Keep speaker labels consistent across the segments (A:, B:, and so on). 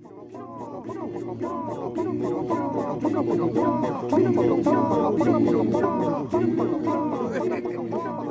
A: Thank you.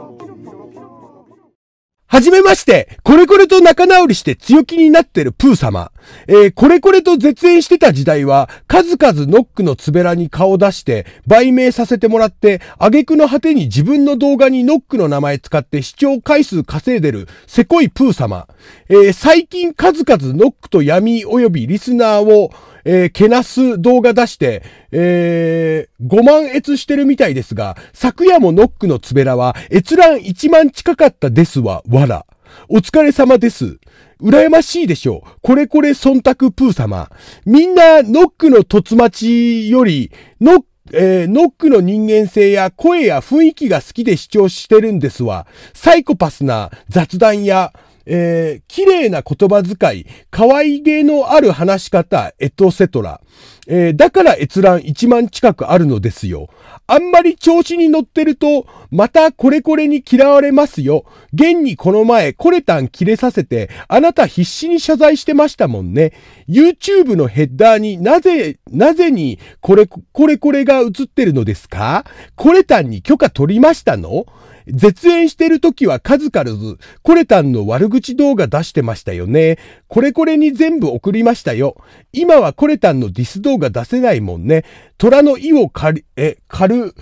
A: はじめまして、これこれと仲直りして強気になってるプー様。えー、これこれと絶縁してた時代は、数々ノックのつべらに顔出して、売名させてもらって、挙句の果てに自分の動画にノックの名前使って視聴回数稼いでる、せこいプー様。えー、最近数々ノックと闇及びリスナーを、えー、けなす動画出して、えー、5万閲してるみたいですが、昨夜もノックのつべらは閲覧1万近かったですわ、わら。お疲れ様です。羨ましいでしょう。これこれ忖度プー様。みんなノックの突待ちより、ノックえー、ノックの人間性や声や雰囲気が好きで視聴してるんですわ。サイコパスな雑談や、えー、綺麗な言葉遣い、可愛げのある話し方、エトセトラ。えー、だから閲覧1万近くあるのですよ。あんまり調子に乗ってると、またこれこれに嫌われますよ。現にこの前、コレタン切れさせて、あなた必死に謝罪してましたもんね。YouTube のヘッダーになぜ、なぜにこれ、これこれが映ってるのですか？コレタンに許可取りましたの？絶縁してる時は数々、コレタンの悪口動画出してましたよね。これこれに全部送りましたよ。今はコレタンのディス動画出せないもんね。虎の意を借り、え、狩る、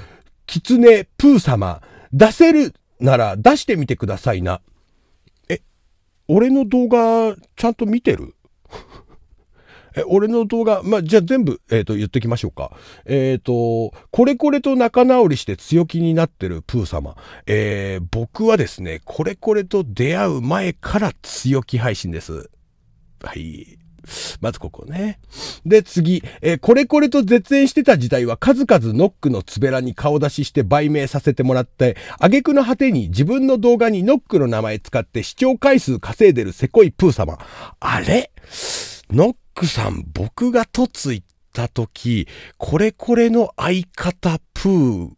A: 狐、プー様。出せるなら出してみてくださいな。え、俺の動画ちゃんと見てる？え、俺の動画、まあ、じゃあ全部、えっ、ー、と、言ってきましょうか。えっ、ー、と、これこれと仲直りして強気になってるプー様。えー、僕はですね、これこれと出会う前から強気配信です。はい。まずここね。で、次、えー、これこれと絶縁してた時代は数々ノックのつべらに顔出しして売名させてもらって、挙句の果てに自分の動画にノックの名前使って視聴回数稼いでるせこいプー様。あれ？ノッックさん、僕が凸行った時、これこれの相方プー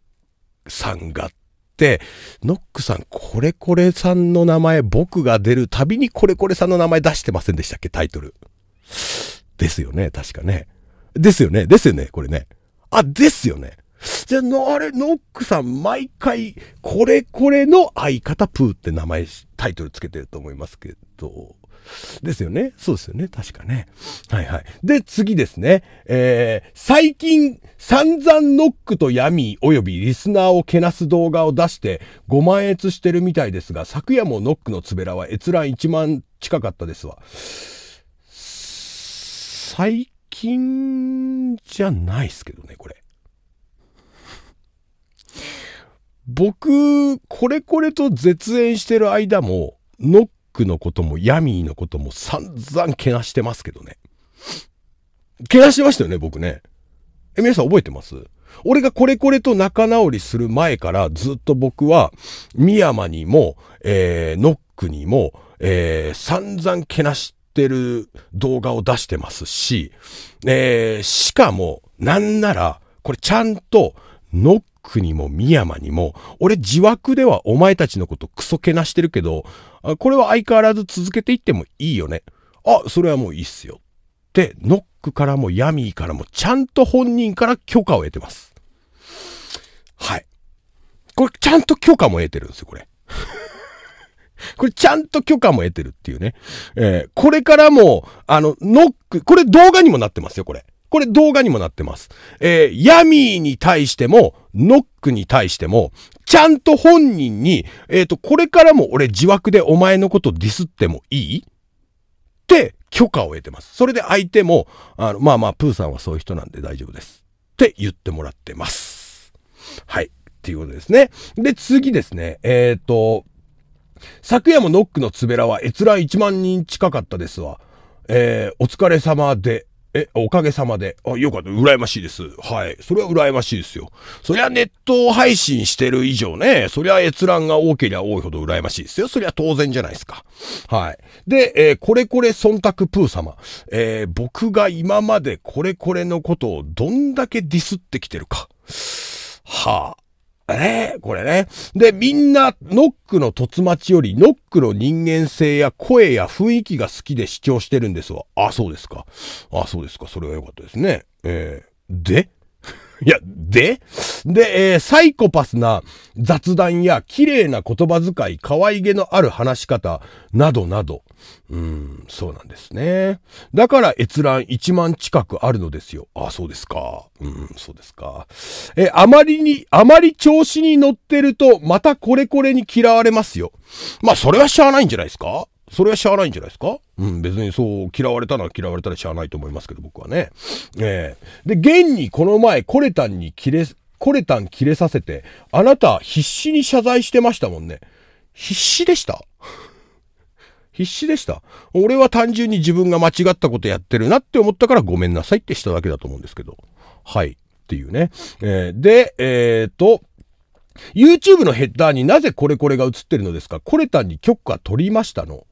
A: さんがって、ノックさん、これこれさんの名前、僕が出るたびにこれこれさんの名前出してませんでしたっけ？タイトル。ですよね、確かね。ですよね、ですよね、これね。あ、ですよね。じゃあ、あれ、ノックさん、毎回、これこれの相方プーって名前、タイトルつけてると思いますけど、ですよね。そうですよね。確かね。はいはい。で、次ですね。えー、最近、散々ノックとヤミー及びリスナーをけなす動画を出して5万閲してるみたいですが、昨夜もノックのつべらは閲覧1万近かったですわ。最近じゃないっすけどね、これ。僕、これこれと絶縁してる間も、ノックのこともヤミーのことも散々けなしてますけどね。けなしてましたよね、僕ね。え、皆さん覚えてます？俺がこれこれと仲直りする前からずっと僕は、深山にも、えー、ノックにも、えー、散々けなしてる動画を出してますし、えー、しかも、なんなら、これちゃんと、ノックにも深山にも、俺自枠ではお前たちのことクソけなしてるけど、これは相変わらず続けていってもいいよね。あ、それはもういいっすよ。で、ノックからもヤミーからもちゃんと本人から許可を得てます。はい。これちゃんと許可も得てるんですよ、これ。これちゃんと許可も得てるっていうね。えー、これからも、あの、ノック、これ動画にもなってますよ、これ。これ動画にもなってます。えー、ヤミーに対しても、ノックに対しても、ちゃんと本人に、えっ、ー、と、これからも俺自枠でお前のことディスってもいい？って許可を得てます。それで相手も、あの、まあまあ、プーさんはそういう人なんで大丈夫です。って言ってもらってます。はい。っていうことですね。で、次ですね。えっ、ー、と、昨夜もノックのつべらは閲覧1万人近かったですわ。えー、お疲れ様で、え、おかげさまで。あ、よかった。羨ましいです。はい。それは羨ましいですよ。そりゃネット配信してる以上ね、そりゃ閲覧が多ければ多いほど羨ましいですよ。そりゃ当然じゃないですか。はい。で、えー、これこれ忖度プー様。えー、僕が今までこれこれのことをどんだけディスってきてるか。はあ。ね、これね。で、みんな、ノックの突待ちより、ノックの人間性や声や雰囲気が好きで視聴してるんですわ。あ、そうですか。あ、そうですか。それは良かったですね。えー、で？いや、で？で、えー、サイコパスな雑談や綺麗な言葉遣い、可愛げのある話し方、などなど。うん、そうなんですね。だから閲覧1万近くあるのですよ。あ、そうですか。うん、そうですか。え、あまりに、あまり調子に乗ってると、またこれこれに嫌われますよ。まあ、それはしゃあないんじゃないですか？それはしゃあないんじゃないですか？うん、別にそう嫌われたのは嫌われたらしゃあないと思いますけど、僕はね。ええー、で、現にこの前、コレタンに切れ、コレタン切れさせて、あなた必死に謝罪してましたもんね。必死でした？必死でした？俺は単純に自分が間違ったことやってるなって思ったからごめんなさいってしただけだと思うんですけど。はい。っていうね。えー、で、えっ、と、YouTube のヘッダーになぜこれこれが映ってるのですか？コレタンに許可取りましたの？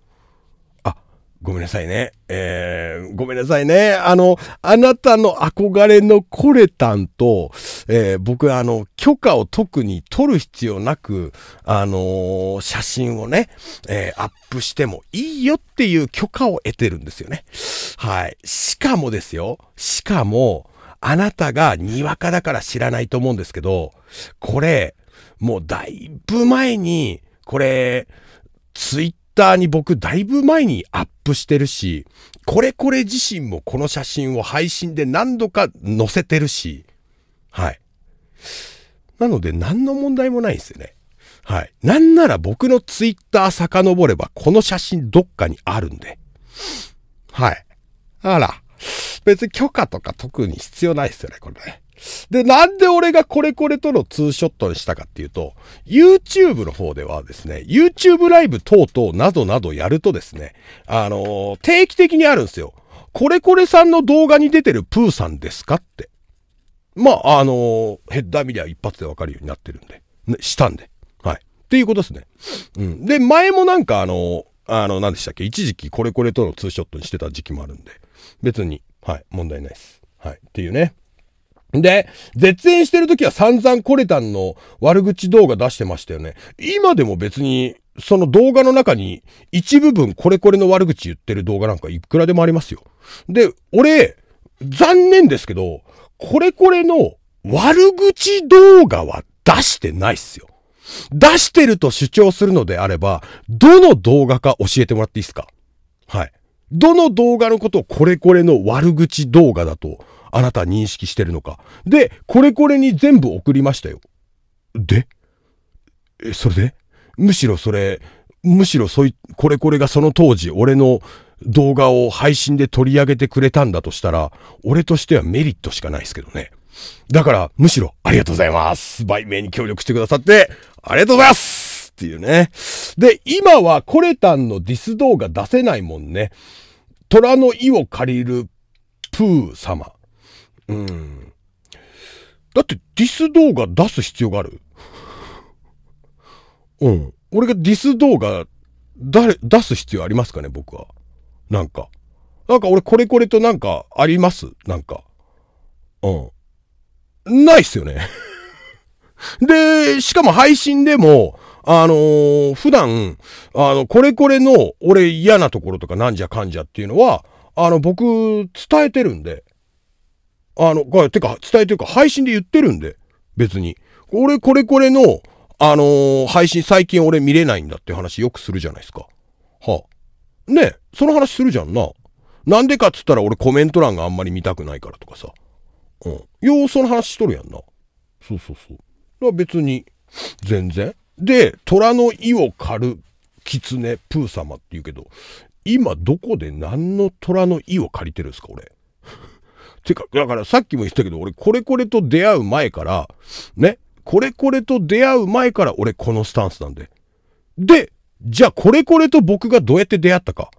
A: ごめんなさいね。えー、ごめんなさいね。あの、あなたの憧れのコレタンと、えー、僕あの、許可を特に取る必要なく、あのー、写真をね、えー、アップしてもいいよっていう許可を得てるんですよね。はい。しかもですよ。しかも、あなたがにわかだから知らないと思うんですけど、これ、もうだいぶ前に、これ、ツイッターに僕だいぶ前にアップしてるし、これこれ自身もこの写真を配信で何度か載せてるし、はい。なので何の問題もないんですよね。はい。なんなら僕のツイッター遡ればこの写真どっかにあるんで。はい。あら。別に許可とか特に必要ないですよね、これね。で、なんで俺がこれこれとのツーショットにしたかっていうと、YouTube の方ではですね、YouTube ライブ等々などなどやるとですね、あのー、定期的にあるんですよ。これこれさんの動画に出てるプーさんですかって。まあ、あのー、ヘッダー見りゃ一発でわかるようになってるんで、ね、したんで。はい。っていうことですね。うん。で、前もなんかあのー、あの、何でしたっけ？一時期これこれとのツーショットにしてた時期もあるんで、別に、はい、問題ないです。はい。っていうね。で、絶縁してる時は散々コレタンの悪口動画出してましたよね。今でも別に、その動画の中に一部分これこれの悪口言ってる動画なんかいくらでもありますよ。で、俺、残念ですけど、これこれの悪口動画は出してないっすよ。出してると主張するのであれば、どの動画か教えてもらっていいですか？はい。どの動画のことをこれこれの悪口動画だとあなた認識してるのか。で、これこれに全部送りましたよ。で？え、それで？むしろそれ、むしろそい、これこれがその当時俺の動画を配信で取り上げてくれたんだとしたら、俺としてはメリットしかないですけどね。だから、むしろ、ありがとうございます。売名に協力してくださって、ありがとうございますっていうね。で、今はコレタンのディス動画出せないもんね。虎の意を借りるプー様。うん。だってディス動画出す必要がある？うん。俺がディス動画、誰、出す必要ありますかね、僕は。なんか。なんか俺これこれとなんかあります？なんか。うん。ないっすよね で、しかも配信でも、あのー、普段、あの、これこれの俺嫌なところとかなんじゃかんじゃっていうのは、あの、僕伝えてるんで、あの、こてか、伝えてるか、配信で言ってるんで、別に。俺、これこれの、あのー、配信最近俺見れないんだって話よくするじゃないですか。はあ。ねその話するじゃんな。なんでかっつったら俺コメント欄があんまり見たくないからとかさ。うん。ようその話しとるやんな。そうそうそう。だから別に、全然。で、虎の意を狩る狐プー様って言うけど、今どこで何の虎の意を借りてるんですか、俺。てか、だからさっきも言ったけど、俺これこれと出会う前から、ね、これこれと出会う前から俺このスタンスなんで。で、じゃあこれこれと僕がどうやって出会ったか。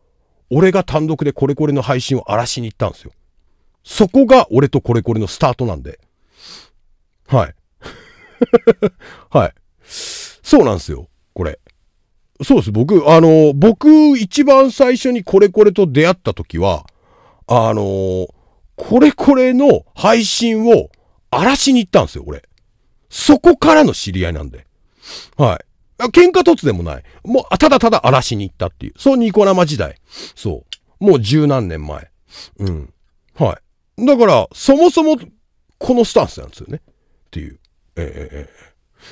A: 俺が単独でこれこれの配信を荒らしに行ったんですよ。そこが俺とこれこれのスタートなんで。はい。はい。そうなんですよ。これ。そうです。僕、あの、僕一番最初にこれこれと出会った時は、あのこれこれの配信を荒らしに行ったんですよ、俺。そこからの知り合いなんで。はい。喧嘩突でもない。もう、ただただ荒らしに行ったっていう。そう、ニコ生時代。そう。もう十何年前。うん。はい。だから、そもそも、このスタンスなんですよね。っていう。えええ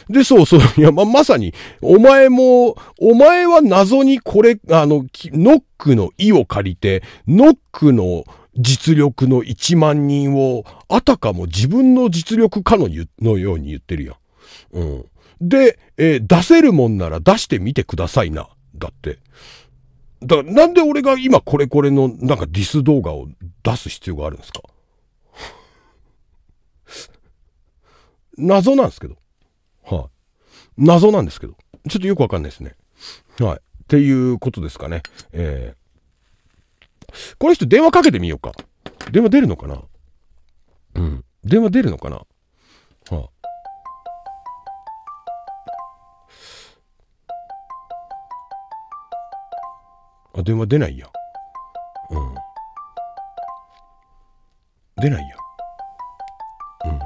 A: え。で、そうそう。いや、ま、まさに、お前も、お前は謎にこれ、あの、ノックの意を借りて、ノックの実力の1万人を、あたかも自分の実力かののように言ってるやん。うん。で、えー、出せるもんなら出してみてくださいな。だって。だからなんで俺が今これこれのなんかディス動画を出す必要があるんですか？謎なんですけど。はい、謎なんですけど。ちょっとよくわかんないですね。はい。っていうことですかね。えー、この人電話かけてみようか。電話出るのかな？うん。電話出るのかな？はあ、あ、電話出ないや。うん。出ないや。うん。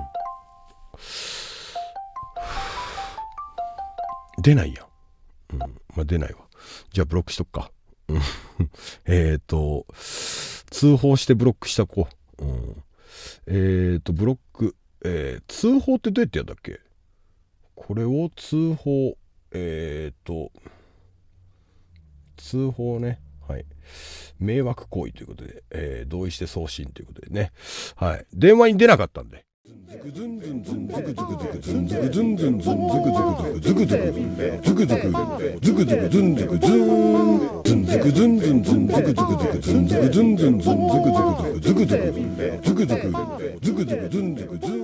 A: 出ないや。うん。まあ、出ないわ。じゃあブロックしとくか。えっと、通報してブロックした子。うん。えっ、ー、と、ブロック、えー、通報ってどうやってやんだっけ？これを通報、えっ、ー、と、通報ね。はい。迷惑行為ということで、えー、同意して送信ということでね。はい。電話に出なかったんで。ズ